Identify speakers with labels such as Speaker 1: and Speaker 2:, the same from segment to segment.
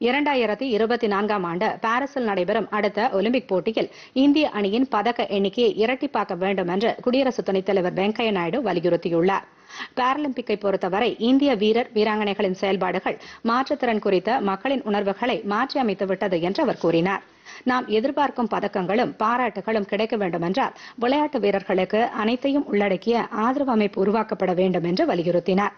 Speaker 1: இரண்டாயிரத்தி இருபத்தி நான்காம் ஆண்டு பாரிஸில் நடைபெறும் அடுத்த ஒலிம்பிக் போட்டியில் இந்திய அணியின் பதக்க எண்ணிக்கையை இரட்டிப்பாக்க வேண்டும் என்று குடியரசு துணைத் தலைவர் வெங்கையா நாயுடு வலியுறுத்தியுள்ளார். பாராலிம்பிக்கை பொறுத்தவரை இந்திய வீரர் வீராங்கனைகளின் செயல்பாடுகள் மாற்றுத்திறன் குறித்த மக்களின் உணர்வுகளை மாற்றியமைத்துவிட்டது என்று அவர் கூறினார். நாம் எதிர்பார்க்கும் பதக்கங்களும் பாராட்டுகளும் கிடைக்க வேண்டுமென்றால் விளையாட்டு வீரர்களுக்கு அனைத்தையும் உள்ளடக்கிய ஆதரவு அமைப்பு உருவாக்கப்பட வேண்டும் என்று வலியுறுத்தினார்.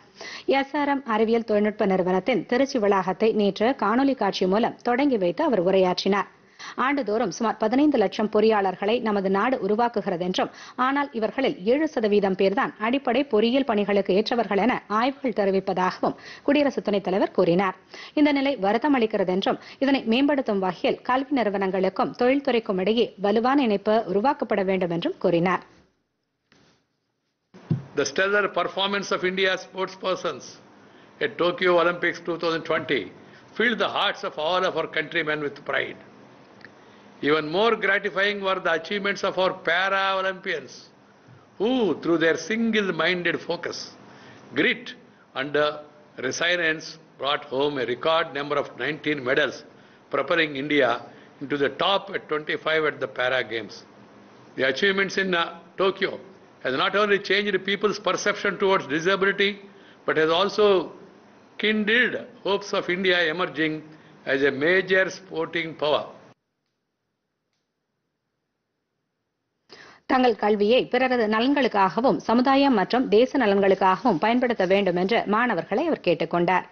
Speaker 1: எஸ் ஆர் எம் அறிவியல் தொழில்நுட்ப நிறுவனத்தின் திருச்சி வளாகத்தை நேற்று காணொலி காட்சி மூலம் தொடங்கி வைத்து அவர் உரையாற்றினார். ஆண்டுதோறும் சுமார் பதினைந்து லட்சம் பொறியாளர்களை நமது நாடு உருவாக்குகிறது என்றும் ஆனால் இவர்களில் ஏழு சதவீதம் பேர்தான் அடிப்படை பொறியியல் பணிகளுக்கு ஏற்றவர்கள் என ஆய்வுகள் தெரிவிப்பதாகவும் குடியரசு துணைத் தலைவர் கூறினார் இந்த நிலை வருத்தம் அளிக்கிறது என்றும் இதனை மேம்படுத்தும் வகையில் கல்வி நிறுவனங்களுக்கும் தொழில்துறைக்கும் இடையே வலுவான இணைப்பு உருவாக்கப்பட வேண்டும் என்றும் கூறினார்
Speaker 2: The stellar performance of India's sportspersons at Tokyo Olympics 2020 filled the hearts of all of our countrymen with pride. Even more gratifying were the achievements of our para-Olympians, who, through their single-minded focus, grit, and uh, resilience, brought home a record number of 19 medals, propelling India into the top at 25 at the Para Games. The achievements in uh, Tokyo has not only changed people's perception towards disability, but has also kindled hopes of India emerging as a major sporting power.
Speaker 1: தங்கள் கல்வியை பிறரது நலன்களுக்காகவும் சமுதாயம் மற்றும் தேச நலன்களுக்காகவும் பயன்படுத்த வேண்டும் என்று மாணவர்களை அவர் கேட்டுக்கொண்டார்.